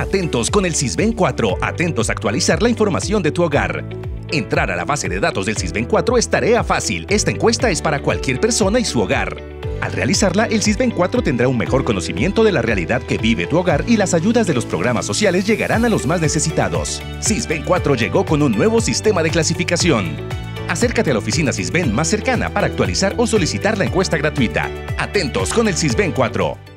Atentos con el CISBEN 4, atentos a actualizar la información de tu hogar. Entrar a la base de datos del CISBEN 4 es tarea fácil. Esta encuesta es para cualquier persona y su hogar. Al realizarla, el CISBEN 4 tendrá un mejor conocimiento de la realidad que vive tu hogar y las ayudas de los programas sociales llegarán a los más necesitados. CISBEN 4 llegó con un nuevo sistema de clasificación. Acércate a la oficina CISBEN más cercana para actualizar o solicitar la encuesta gratuita. Atentos con el CISBEN 4.